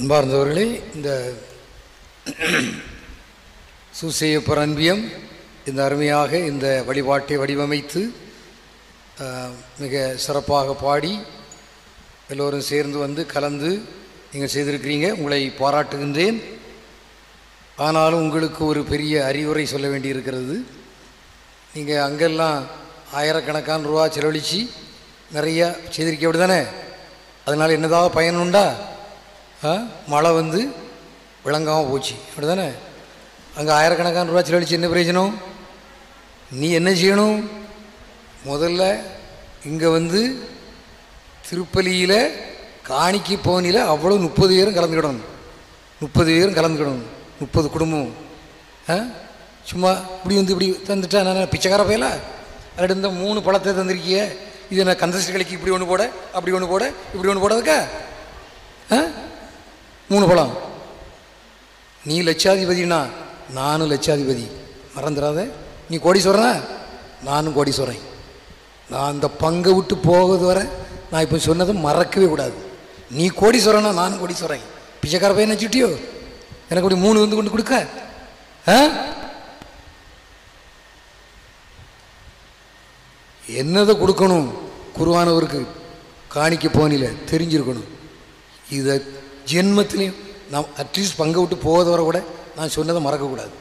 அன்பார்ந்தவர்களே இந்த சூசேய பரன்பியம் இந்த அருமையாக இந்த வழிபாட்டை வடிவமைத்து மிக சிறப்பாக பாடி எல்லோரும் சேர்ந்து வந்து கலந்து நீங்கள் செய்திருக்கிறீங்க உங்களை பாராட்டுகின்றேன். ஆனாலும் உங்களுக்கு ஒரு பெரிய அறிவுரை சொல்ல வேண்டியிருக்கிறது. நீங்கள் அங்கெல்லாம் ஆயிரக்கணக்கான ரூபா செலவழித்து நிறையா செய்திருக்க அப்படி தானே? அதனால் என்னதாவது பயன் உண்டா? மழை வந்து விளங்காமல் போச்சு. அப்படி தானே அங்கே ஆயிரக்கணக்கான ரூபா செலவழிச்சு என்ன பிரயோஜனம்? நீ என்ன செய்யணும்? முதல்ல இங்கே வந்து திருப்பலியில் காணிக்கு போனியில் அவ்வளோ முப்பது பேரும் கலந்துக்கிடணும். முப்பது பேரும் கலந்துக்கிடணும். முப்பது குடும்பம். ஆ? சும்மா இப்படி வந்து இப்படி தந்துட்டா நான் பிச்சைக்கார போயில? அதில் இந்த மூணு பழத்தை தந்திருக்கிய. இது நான் கந்தசஷ்டி கலைக்கு இப்படி ஒன்று போட அப்படி ஒன்று போட இப்படி ஒன்று போடாதுக்கா? மூணு பழம். நீ லட்சாதிபதினா நானும் லட்சாதிபதி. மறந்துடாத நீ கோடி சொல்கிறேன் நானும் கோடி சொல்கிறேன் நான் அந்த பங்கை விட்டு போகிறது வரை நான் இப்போ சொன்னதை மறக்கவே கூடாது. நீ கோடி சொல்கிறனா நானும் கோடீஸ்வரன் பிச்சைக்கார பையனை சுட்டியோ எனக்கு அப்படி மூணு வந்து கொண்டு கொடுக்க. ஆ? என்னதை கொடுக்கணும்? குருவானவருக்கு காணிக்க போனில தெரிஞ்சிருக்கணும். இதை ஜென்மத்திலையும் நான் அட்லீஸ்ட் பங்கை விட்டு போகிறத கூட நான் சொன்னதை மறக்கக்கூடாது.